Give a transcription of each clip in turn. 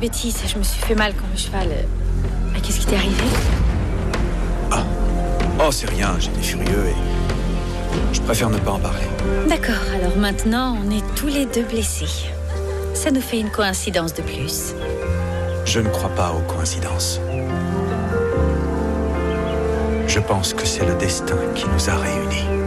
bêtise. Je me suis fait mal quand le cheval. euh, ah, Qu'est-ce qui t'est arrivé? Oh, c'est rien, j'étais furieux et. Je préfère ne pas en parler. D'accord, alors maintenant, on est tous les deux blessés. Ça nous fait une coïncidence de plus. Je ne crois pas aux coïncidences. Je pense que c'est le destin qui nous a réunis.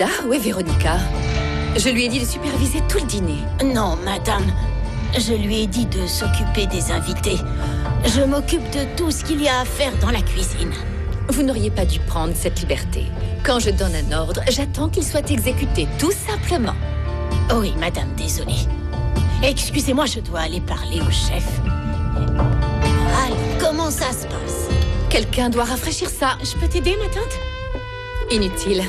Mathilda, où est Véronica? Je lui ai dit de superviser tout le dîner. Non, madame. Je lui ai dit de s'occuper des invités. Je m'occupe de tout ce qu'il y a à faire dans la cuisine. Vous n'auriez pas dû prendre cette liberté. Quand je donne un ordre, j'attends qu'il soit exécuté, tout simplement. Oui, madame, désolée. Excusez-moi, je dois aller parler au chef. Alors, comment ça se passe? Quelqu'un doit rafraîchir ça. Je peux t'aider, ma tante? Inutile.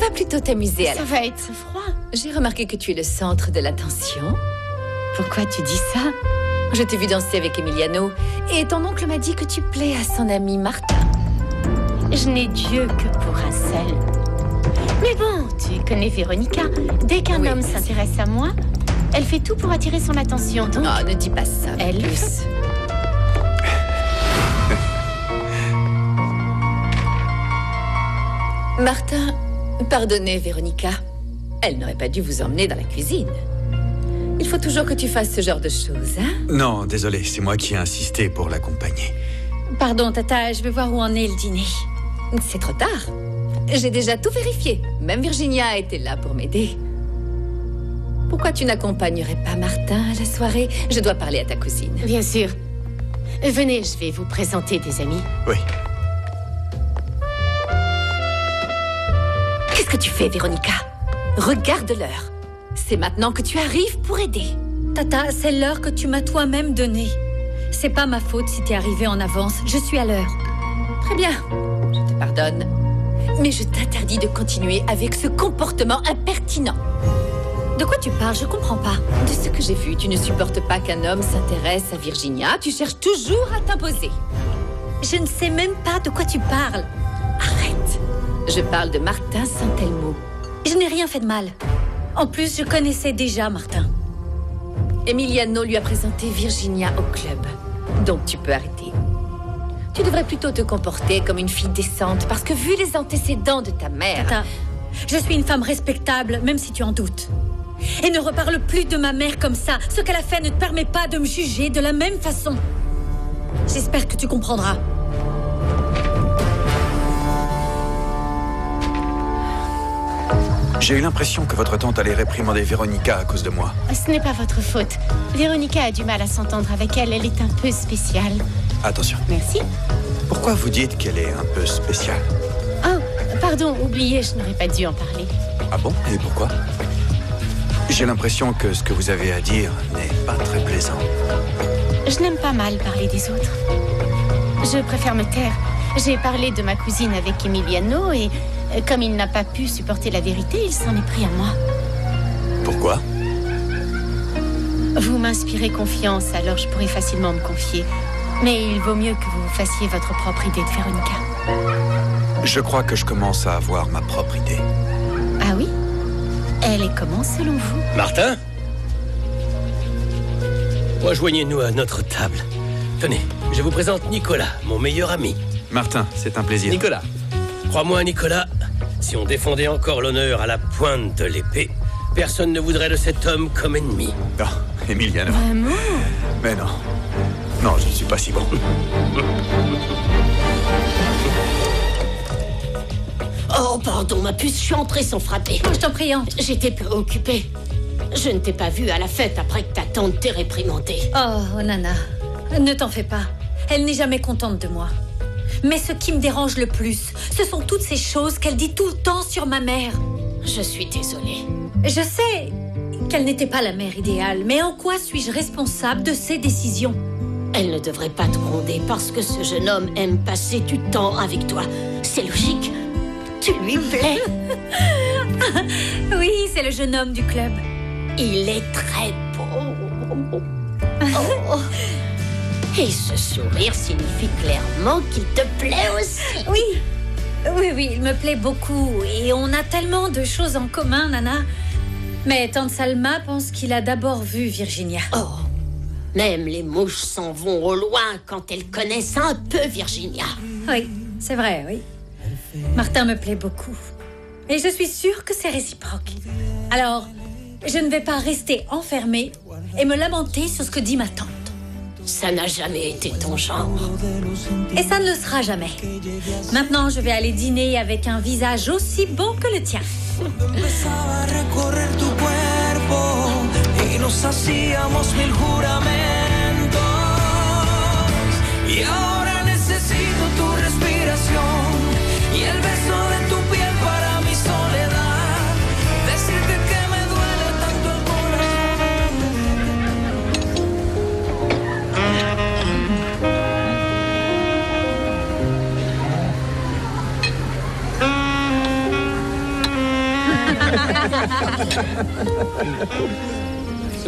Va plutôt t'amuser Ça va être froid. J'ai remarqué que tu es le centre de l'attention. Pourquoi tu dis ça? Je t'ai vu danser avec Emiliano et ton oncle m'a dit que tu plais à son ami Martin. Je n'ai Dieu que pour un seul. Mais bon, tu connais Véronica. Dès qu'un Oui. homme s'intéresse à moi, elle fait tout pour attirer son attention. Donc, Oh, ne dis pas ça. Elle plus. Martin, pardonnez Véronica. Elle n'aurait pas dû vous emmener dans la cuisine. Il faut toujours que tu fasses ce genre de choses, hein? Non, désolé, c'est moi qui ai insisté pour l'accompagner. Pardon, Tata, je vais voir où en est le dîner. C'est trop tard. J'ai déjà tout vérifié. Même Virginia était là pour m'aider. Pourquoi tu n'accompagnerais pas Martin à la soirée? Je dois parler à ta cousine. bien sûr. Venez, je vais vous présenter des amis. Oui. Que tu fais, Véronica Regarde l'heure. C'est maintenant que tu arrives pour aider. Tata, c'est l'heure que tu m'as toi-même donnée. C'est pas ma faute si t'es arrivée en avance. Je suis à l'heure. Très bien, je te pardonne. Mais je t'interdis de continuer avec ce comportement impertinent. De quoi tu parles? Je comprends pas. De ce que j'ai vu, tu ne supportes pas qu'un homme s'intéresse à Virginia. Tu cherches toujours à t'imposer. Je ne sais même pas de quoi tu parles. Je parle de Martin Santelmo. Je n'ai rien fait de mal. En plus, je connaissais déjà Martin. Emiliano lui a présenté Virginia au club. Donc tu peux arrêter. Tu devrais plutôt te comporter comme une fille décente parce que vu les antécédents de ta mère... Tata, je suis une femme respectable, même si tu en doutes. Et ne reparle plus de ma mère comme ça. Ce qu'elle a fait ne te permet pas de me juger de la même façon. J'espère que tu comprendras. J'ai eu l'impression que votre tante allait réprimander Véronica à cause de moi. Ce n'est pas votre faute. Véronica a du mal à s'entendre avec elle. Elle est un peu spéciale. Attention, Merci. pourquoi vous dites qu'elle est un peu spéciale? Oh, pardon, oubliez, je n'aurais pas dû en parler. Ah bon? Et pourquoi? J'ai l'impression que ce que vous avez à dire n'est pas très plaisant. Je n'aime pas mal parler des autres. Je préfère me taire. J'ai parlé de ma cousine avec Emiliano et comme il n'a pas pu supporter la vérité, il s'en est pris à moi. Pourquoi? Vous m'inspirez confiance, alors je pourrais facilement me confier. Mais il vaut mieux que vous fassiez votre propre idée de Véronica. Je crois que je commence à avoir ma propre idée. Ah oui? Elle est comment selon vous? Martin? Rejoignez-nous à notre table. Tenez, je vous présente Nicolas, mon meilleur ami. Martin, c'est un plaisir. Nicolas, crois-moi Nicolas, si on défendait encore l'honneur à la pointe de l'épée, personne ne voudrait de cet homme comme ennemi. Non, Emiliano. Vraiment? Mais non. Non, je ne suis pas si bon. Oh, pardon, ma puce, je suis entrée sans frapper. Je t'en prie, entre. J'étais préoccupée. Je ne t'ai pas vue à la fête après que ta tante t'ait réprimandée. Oh, oh, Nana, ne t'en fais pas. Elle n'est jamais contente de moi. Mais ce qui me dérange le plus, ce sont toutes ces choses qu'elle dit tout le temps sur ma mère. Je suis désolée. Je sais qu'elle n'était pas la mère idéale, mais en quoi suis-je responsable de ses décisions? Elle ne devrait pas te gronder parce que ce jeune homme aime passer du temps avec toi. C'est logique. Tu lui plais. Oui, c'est le jeune homme du club. il est très beau. Oh. Et ce sourire signifie clairement qu'il te plaît aussi. Oui, oui, oui, il me plaît beaucoup. Et on a tellement de choses en commun, Nana. Mais tante Salma pense qu'il a d'abord vu Virginia. Oh, même les mouches s'en vont au loin quand elles connaissent un peu Virginia. Oui, c'est vrai, oui. Martin me plaît beaucoup. Et je suis sûre que c'est réciproque. Alors, je ne vais pas rester enfermée et me lamenter sur ce que dit ma tante. Ça n'a jamais été ton genre. Et ça ne le sera jamais. Maintenant, je vais aller dîner avec un visage aussi beau que le tien.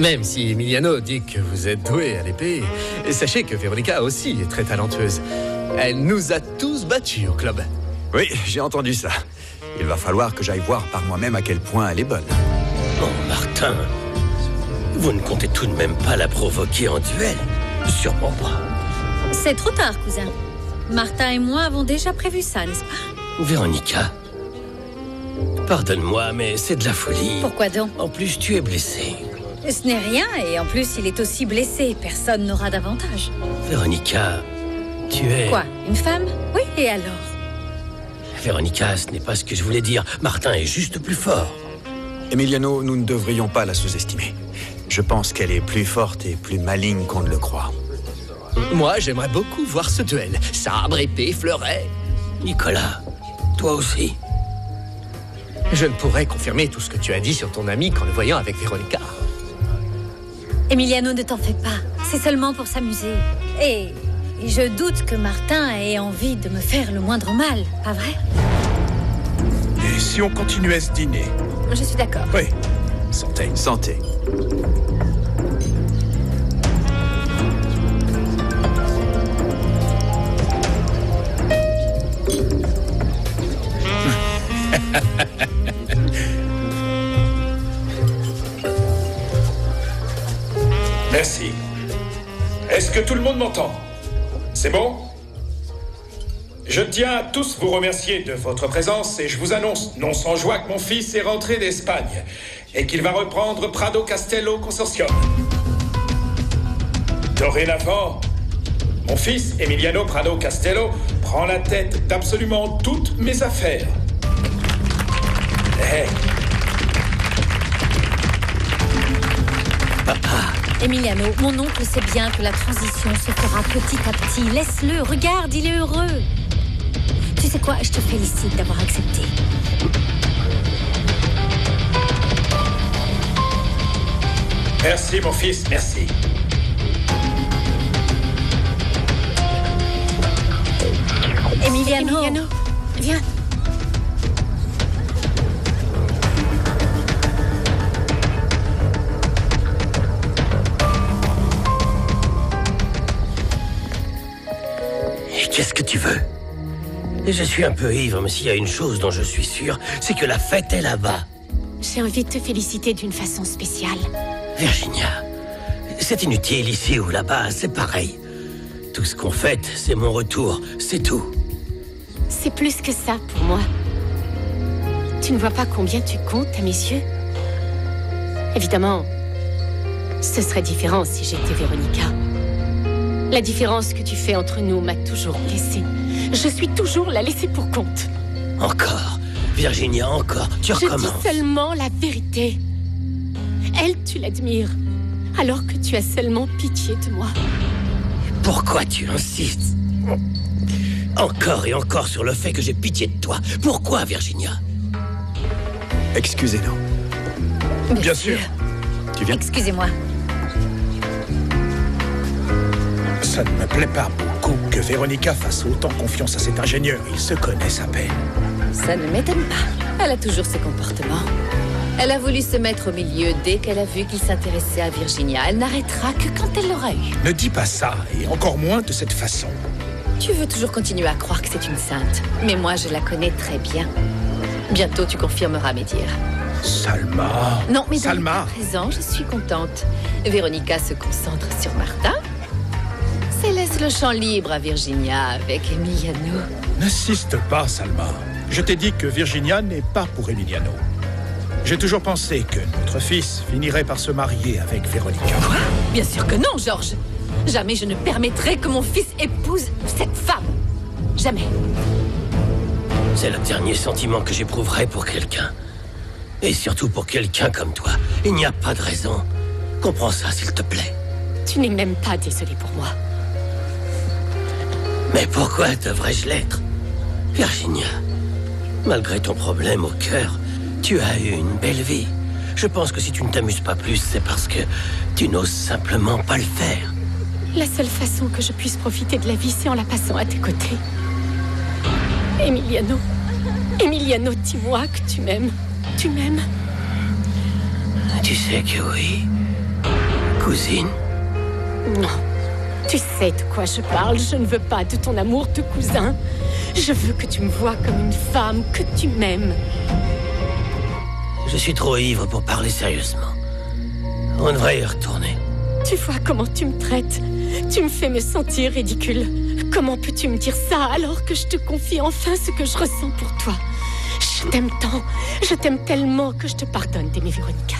Même si Emiliano dit que vous êtes doué à l'épée, sachez que Véronica aussi est très talentueuse. Elle nous a tous battus au club. Oui, j'ai entendu ça. Il va falloir que j'aille voir par moi-même à quel point elle est bonne. Oh, Martin, vous ne comptez tout de même pas la provoquer en duel Sûrement pas. C'est trop tard, cousin. Martin et moi avons déjà prévu ça, n'est-ce pas? Véronica, pardonne-moi, mais c'est de la folie. Pourquoi donc? En plus, tu es blessée. Ce n'est rien, et en plus, il est aussi blessé. Personne n'aura d'avantage. Véronica, tu es... Quoi Une femme? Oui, et alors? Véronica, ce n'est pas ce que je voulais dire. Martin est juste plus fort. Emiliano, nous ne devrions pas la sous-estimer. Je pense qu'elle est plus forte et plus maligne qu'on ne le croit. Moi, j'aimerais beaucoup voir ce duel. Sabre, épée, fleuret. Nicolas, toi aussi. Je ne pourrais confirmer tout ce que tu as dit sur ton ami qu'en le voyant avec Véronica. Emiliano, ne t'en fais pas. C'est seulement pour s'amuser. Et je doute que Martin ait envie de me faire le moindre mal, pas vrai? Et si on continuait ce dîner? Je suis d'accord. Oui. Santé. Santé. Est-ce que tout le monde m'entend? C'est bon? Je tiens à tous vous remercier de votre présence et je vous annonce, non sans joie, que mon fils est rentré d'Espagne et qu'il va reprendre Prado Castello Consortium. Dorénavant, mon fils, Emiliano Prado Castello, prend la tête d'absolument toutes mes affaires. Eh, Emiliano, mon oncle sait bien que la transition se fera petit à petit. Laisse-le, regarde, il est heureux. Tu sais quoi, je te félicite d'avoir accepté. merci mon fils, merci. Emiliano, Emiliano, viens. Qu'est-ce que tu veux? Je suis un peu ivre, mais s'il y a une chose dont je suis sûr, c'est que la fête est là-bas. J'ai envie de te féliciter d'une façon spéciale. Virginia, c'est inutile ici ou là-bas, c'est pareil. Tout ce qu'on fête, c'est mon retour, c'est tout. C'est plus que ça pour moi. Tu ne vois pas combien tu comptes à mes yeux? Évidemment, ce serait différent si j'étais Véronica. La différence que tu fais entre nous m'a toujours blessée. Je suis toujours la laissée pour compte. Encore, Virginia, encore, tu Je dis recommences. seulement la vérité. Elle, tu l'admires, alors que tu as seulement pitié de moi. Pourquoi tu insistes? Encore et encore sur le fait que j'ai pitié de toi. Pourquoi, Virginia? Excusez-nous. Bien sûr. Tu viens? Excusez-moi. Ça ne me plaît pas beaucoup que Véronica fasse autant confiance à cet ingénieur. Il se connaît sa peine. Ça ne m'étonne pas. Elle a toujours ce comportement. Elle a voulu se mettre au milieu dès qu'elle a vu qu'il s'intéressait à Virginia. Elle n'arrêtera que quand elle l'aura eu. Ne dis pas ça, et encore moins de cette façon. Tu veux toujours continuer à croire que c'est une sainte. Mais moi, je la connais très bien. Bientôt, tu confirmeras mes dires. Salma. Non, mais dans Salma. le présent, je suis contente. Véronica se concentre sur Martin. Laisse le champ libre à Virginia avec Emiliano. N'insiste pas, Salma. Je t'ai dit que Virginia n'est pas pour Emiliano. J'ai toujours pensé que notre fils finirait par se marier avec Véronica. Bien sûr que non, Georges. Jamais je ne permettrai que mon fils épouse cette femme. Jamais. C'est le dernier sentiment que j'éprouverai pour quelqu'un. Et surtout pour quelqu'un comme toi. Il n'y a pas de raison. Comprends ça, s'il te plaît. Tu n'es même pas désolé pour moi. Mais pourquoi devrais-je l'être Virginia, malgré ton problème au cœur, tu as eu une belle vie. Je pense que si tu ne t'amuses pas plus, c'est parce que tu n'oses simplement pas le faire. La seule façon que je puisse profiter de la vie, c'est en la passant à tes côtés. Emiliano, Emiliano, dis-moi que tu m'aimes. Tu m'aimes Tu sais que oui. Cousine, Non. Tu sais de quoi je parle. Je ne veux pas de ton amour de cousin. Je veux que tu me vois comme une femme, que tu m'aimes. je suis trop ivre pour parler sérieusement. On devrait y retourner. Tu vois comment tu me traites Tu me fais me sentir ridicule. Comment peux-tu me dire ça alors que je te confie enfin ce que je ressens pour toi? Je t'aime tant, je t'aime tellement que je te pardonne d'aimer Véronica.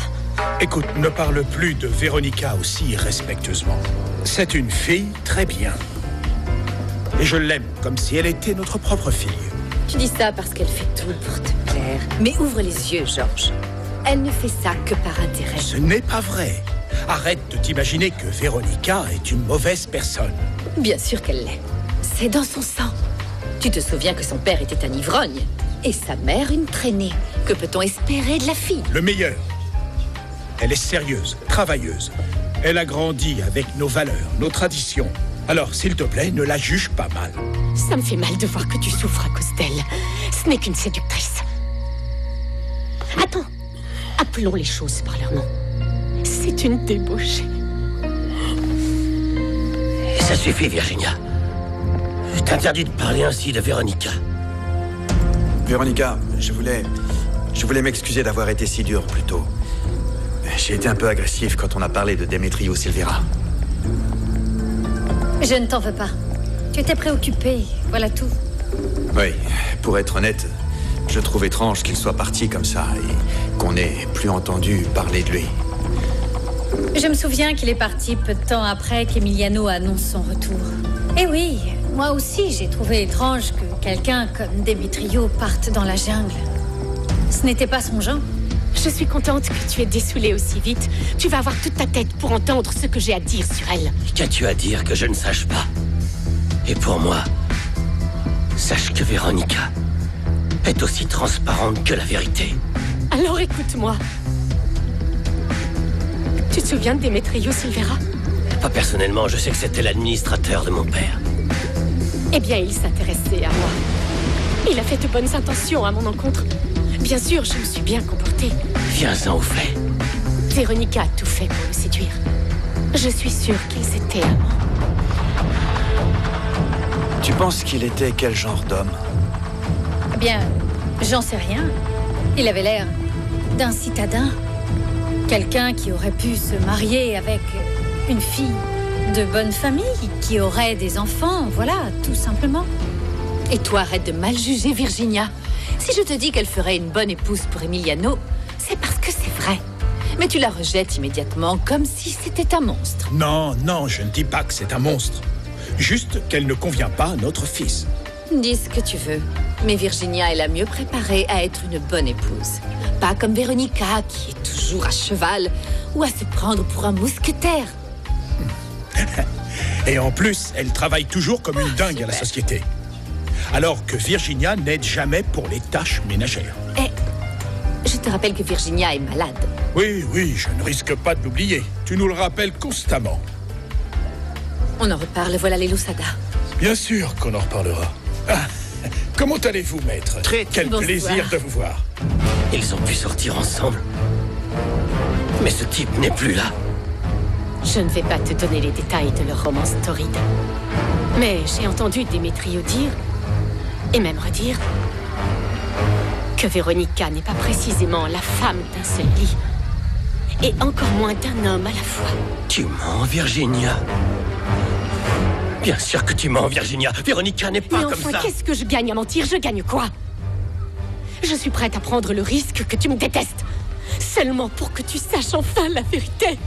Écoute, ne parle plus de Véronica aussi respectueusement. C'est une fille très bien. Et je l'aime comme si elle était notre propre fille. Tu dis ça parce qu'elle fait tout pour te plaire. Mais ouvre les yeux, Georges. Elle ne fait ça que par intérêt. Ce n'est pas vrai. Arrête de t'imaginer que Véronica est une mauvaise personne. Bien sûr qu'elle l'est. C'est dans son sang. Tu te souviens que son père était un ivrogne et sa mère une traînée. Que peut-on espérer de la fille? Le meilleur. Elle est sérieuse, travailleuse. Elle a grandi avec nos valeurs, nos traditions. Alors, s'il te plaît, ne la juge pas mal. Ça me fait mal de voir que tu souffres à cause d'elle. Ce n'est qu'une séductrice. Attends, appelons les choses par leur nom. C'est une débauchée. Et ça suffit, Virginia. Je t'interdis de parler ainsi de Véronica. Véronica, je voulais. Je voulais m'excuser d'avoir été si dur plus tôt. J'ai été un peu agressif quand on a parlé de Demetrio Silvera. Je ne t'en veux pas. Tu étais préoccupé, voilà tout. Oui, pour être honnête, je trouve étrange qu'il soit parti comme ça et qu'on ait plus entendu parler de lui. Je me souviens qu'il est parti peu de temps après qu'Emiliano annonce son retour. Et oui, moi aussi j'ai trouvé étrange que quelqu'un comme Demetrio parte dans la jungle. Ce n'était pas son genre. Je suis contente que tu aies dessoulé aussi vite. Tu vas avoir toute ta tête pour entendre ce que j'ai à dire sur elle. Qu'as-tu à dire que je ne sache pas? Et pour moi, sache que Véronica est aussi transparente que la vérité. Alors écoute-moi. Tu te souviens de Demetrio Silvera? Pas personnellement, je sais que c'était l'administrateur de mon père. Eh bien, il s'intéressait à moi. Il a fait de bonnes intentions à mon encontre. Bien sûr, je me suis bien comportée. Viens-en au fait. Véronica a tout fait pour le séduire. Je suis sûre qu'ils étaient amants. Tu penses qu'il était quel genre d'homme? Eh bien, j'en sais rien. Il avait l'air d'un citadin. Quelqu'un qui aurait pu se marier avec une fille de bonne famille, qui aurait des enfants, voilà, tout simplement. Et toi, arrête de mal juger Virginia. Si je te dis qu'elle ferait une bonne épouse pour Emiliano, c'est parce que c'est vrai. Mais tu la rejettes immédiatement comme si c'était un monstre. Non, non, je ne dis pas que c'est un monstre. Juste qu'elle ne convient pas à notre fils. Dis ce que tu veux. Mais Virginia est la mieux préparée à être une bonne épouse. Pas comme Véronica, qui est toujours à cheval ou à se prendre pour un mousquetaire. Et en plus, elle travaille toujours comme une dingue à la société. Alors que Virginia n'aide jamais pour les tâches ménagères. Et je te rappelle que Virginia est malade. Oui, oui, je ne risque pas de l'oublier. Tu nous le rappelles constamment. On en reparle, voilà les Lusada. Bien sûr qu'on en reparlera. Ah, comment allez-vous, maître? Très, Quel plaisir de vous voir. Ils ont pu sortir ensemble. Mais ce type n'est plus là. Je ne vais pas te donner les détails de leur romance torride. Mais j'ai entendu Démétrio dire, et même redire, que Véronica n'est pas précisément la femme d'un seul lit, et encore moins d'un homme à la fois. Tu mens, Virginia. Bien sûr que tu mens, Virginia. Véronica n'est pas Mais comme enfin, ça. qu'est-ce que je gagne à mentir? Je gagne quoi? Je suis prête à prendre le risque que tu me détestes, seulement pour que tu saches enfin la vérité.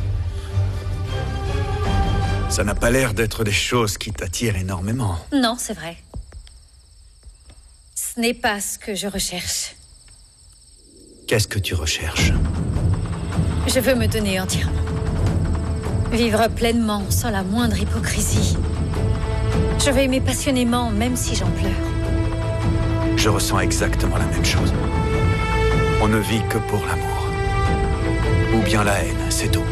Ça n'a pas l'air d'être des choses qui t'attirent énormément. Non, c'est vrai. Ce n'est pas ce que je recherche. Qu'est-ce que tu recherches? Je veux me donner entièrement. Vivre pleinement, sans la moindre hypocrisie. Je veux aimer passionnément, même si j'en pleure. Je ressens exactement la même chose. On ne vit que pour l'amour. Ou bien la haine, c'est tout.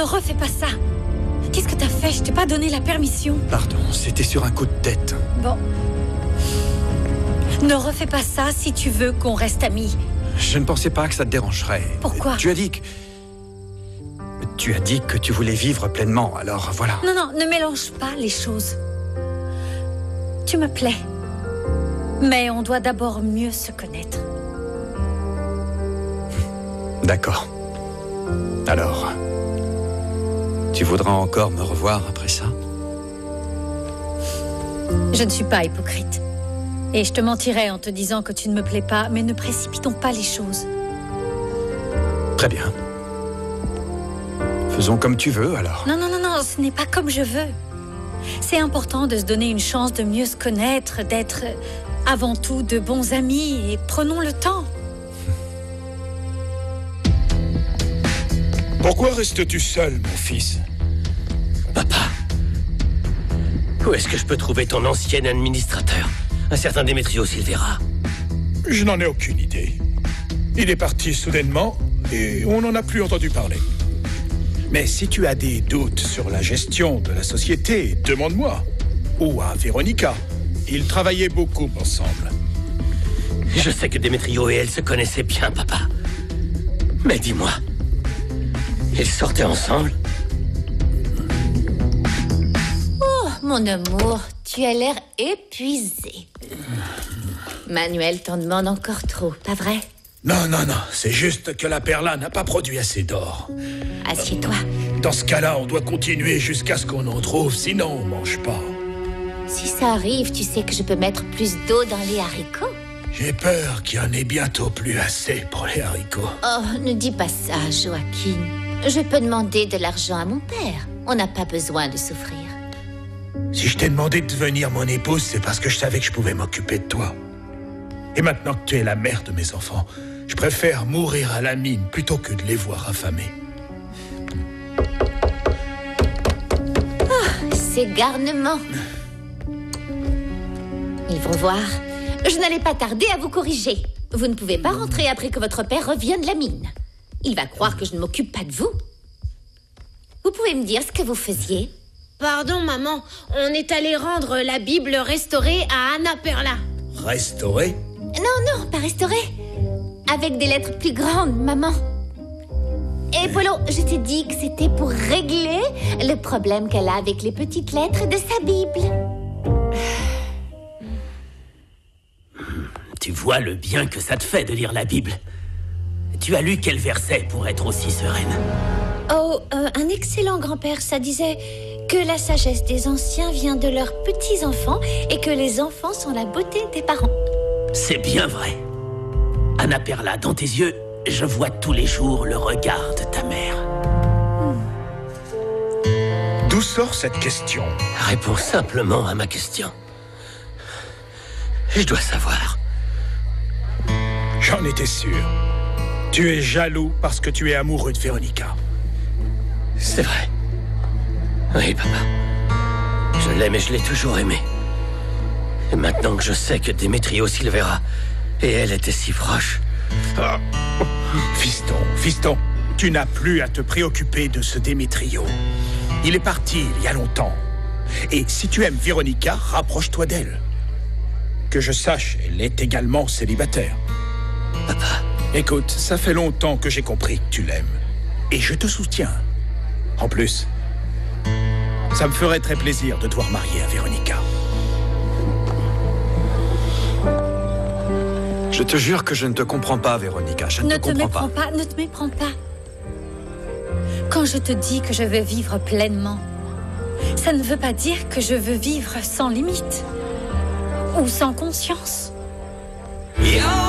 Ne refais pas ça. Qu'est-ce que t'as fait? Je t'ai pas donné la permission. Pardon, c'était sur un coup de tête. Bon. Ne refais pas ça si tu veux qu'on reste amis. Je ne pensais pas que ça te dérangerait. Pourquoi? Tu as dit que... Tu as dit que tu voulais vivre pleinement, alors voilà. Non, non, ne mélange pas les choses. Tu me plais. Mais on doit d'abord mieux se connaître. D'accord. Alors... Tu voudras encore me revoir après ça Je ne suis pas hypocrite. Et je te mentirais en te disant que tu ne me plais pas, mais ne précipitons pas les choses. Très bien. Faisons comme tu veux, alors. Non, non, non, non, ce n'est pas comme je veux. C'est important de se donner une chance de mieux se connaître, d'être avant tout de bons amis, et prenons le temps. Pourquoi restes-tu seul, mon fils Papa, où est-ce que je peux trouver ton ancien administrateur? Un certain Démétrio Silvera. Je n'en ai aucune idée. Il est parti soudainement et on n'en a plus entendu parler. Mais si tu as des doutes sur la gestion de la société, demande-moi. Ou à Véronica. Ils travaillaient beaucoup ensemble. Je sais que Démétrio et elle se connaissaient bien, papa. Mais dis-moi, ils sortaient ensemble Oh, mon amour, tu as l'air épuisé. Manuel t'en demande encore trop, pas vrai? Non, non, non, c'est juste que la Perla n'a pas produit assez d'or. Assieds-toi. Dans ce cas-là, on doit continuer jusqu'à ce qu'on en trouve, sinon on mange pas. Si ça arrive, tu sais que je peux mettre plus d'eau dans les haricots? J'ai peur qu'il y en ait bientôt plus assez pour les haricots. Oh, ne dis pas ça, Joaquin. Je peux demander de l'argent à mon père. On n'a pas besoin de souffrir. Si je t'ai demandé de devenir mon épouse, c'est parce que je savais que je pouvais m'occuper de toi. Et maintenant que tu es la mère de mes enfants, je préfère mourir à la mine plutôt que de les voir affamés. C'est garnement. Ils vont voir. Je n'allais pas tarder à vous corriger. Vous ne pouvez pas rentrer après que votre père revienne de la mine. Il va croire que je ne m'occupe pas de vous. Vous pouvez me dire ce que vous faisiez Pardon, maman. On est allé rendre la Bible restaurée à Anna Perla. Restaurer Non, non, pas restaurée. Avec des lettres plus grandes, maman. Et Polo, je t'ai dit que c'était pour régler le problème qu'elle a avec les petites lettres de sa Bible. Tu vois le bien que ça te fait de lire la Bible. Tu as lu quel verset pour être aussi sereine Oh, euh, un excellent grand-père, ça disait que la sagesse des anciens vient de leurs petits-enfants et que les enfants sont la beauté des parents. C'est bien vrai. Anna Perla, dans tes yeux, je vois tous les jours le regard de ta mère. D'où sort cette question? Réponds simplement à ma question. Je dois savoir. J'en étais sûr. Tu es jaloux parce que tu es amoureux de Véronica. C'est vrai. Oui, papa. Je l'aime et je l'ai toujours aimé. Et maintenant que je sais que Démétrio Silvera et elle étaient si proches... Ah. Fiston, fiston, tu n'as plus à te préoccuper de ce Démétrio. Il est parti il y a longtemps. Et si tu aimes Véronica, rapproche-toi d'elle. Que je sache, elle est également célibataire. Papa. Écoute, ça fait longtemps que j'ai compris que tu l'aimes. Et je te soutiens. En plus, ça me ferait très plaisir de te voir marier à Véronica. Je te jure que je ne te comprends pas, Véronica. Je ne, Ne te te comprends méprends pas. pas, ne te méprends pas. Quand je te dis que je veux vivre pleinement, ça ne veut pas dire que je veux vivre sans limite ou sans conscience. Y ahora